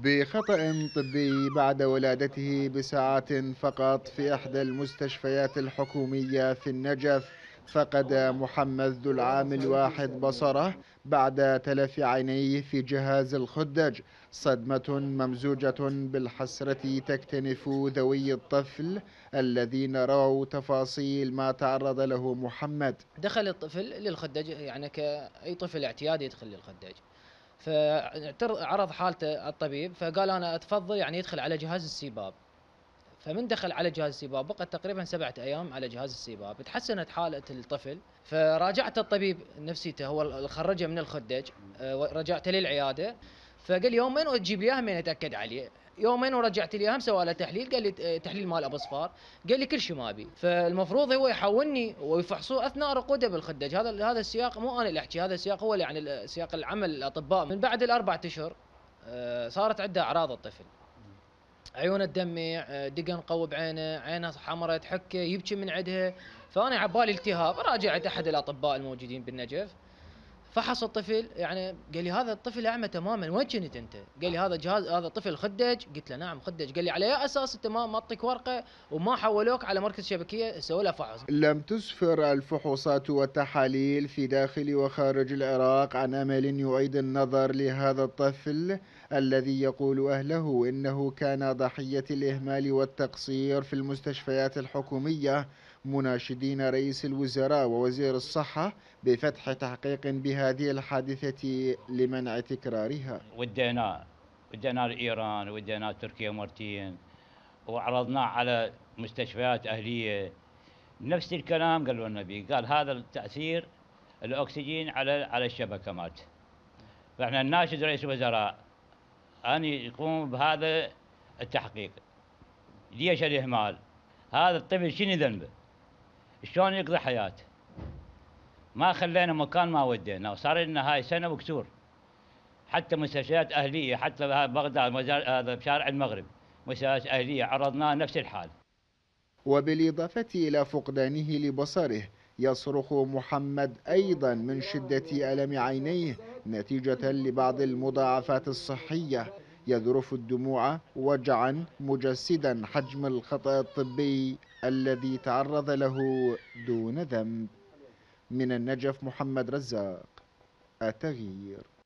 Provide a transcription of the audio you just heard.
بخطأ طبي بعد ولادته بساعات فقط في إحدى المستشفيات الحكومية في النجف فقد محمد ذو العام الواحد بصره بعد تلف عينيه في جهاز الخدج. صدمة ممزوجة بالحسرة تكتنف ذوي الطفل الذين رووا تفاصيل ما تعرض له محمد. دخل الطفل للخدج يعني كأي طفل اعتيادي يدخل للخدج. فعرض حالته الطبيب فقال أنا أتفضل يعني يدخل على جهاز السباب فمن دخل على جهاز السباب بقى تقريبا سبعة أيام على جهاز السباب تحسنت حالة الطفل فراجعت الطبيب نفسيته هو خرجه من الخدج آه، رجعت للعيادة. فقال يومين وتجيب لي إياها من أتأكد عليه. يومين ورجعت لي سوى له تحليل قال لي آه، تحليل مال أبو صفار. قال لي كل شيء ما أبي. فالمفروض هو يحولني ويفحصوه أثناء رقوده بالخدج هذا هذا السياق مو أنا اللي أحكي هذا السياق هو يعني سياق العمل الأطباء. من بعد الاربع أشهر آه، صارت عنده أعراض الطفل. عيونه تدمع آه، دقن قوي بعينه عينه حمراء تحكه يبكي من عندها فأنا عبالي التهاب راجعت أحد الأطباء الموجودين بالنجف. فحص الطفل يعني قال لي هذا الطفل أعمى تماما وين كنت أنت؟ قال لي هذا جهاز هذا طفل خدج. قلت له نعم خدج. قال لي على أي أساس أنت ما معطيك ورقة وما حولوك على مركز شبكية؟ سووا له فحص. لم تسفر الفحوصات والتحاليل في داخل وخارج العراق عن أمل يعيد النظر لهذا الطفل الذي يقول أهله إنه كان ضحية الإهمال والتقصير في المستشفيات الحكومية مناشدين رئيس الوزراء ووزير الصحة بفتح تحقيق بهذه الحادثة لمنع تكرارها. ودينا ودينا لإيران ودينا تركيا مرتين وعرضناه على مستشفيات أهلية. نفس الكلام قالوا النبي قال هذا التأثير الأكسجين على على الشبكة مات فإحنا نناشد رئيس الوزراء أن يقوم بهذا التحقيق. ليش الإهمال؟ هذا الطفل شنو ذنبه؟ شلون يقضي حياته؟ ما خلينا مكان ما ودينا وصار لنا هاي سنة وكسور حتى مستشفيات أهلية حتى بغداد هذا بشارع المغرب مستشفيات أهلية عرضناها نفس الحال. وبالإضافة إلى فقدانه لبصره يصرخ محمد أيضا من شدة ألم عينيه نتيجة لبعض المضاعفات الصحية. يذرف الدموع وجعا مجسدا حجم الخطأ الطبي الذي تعرض له دون ذنب. من النجف محمد رزاق التغيير.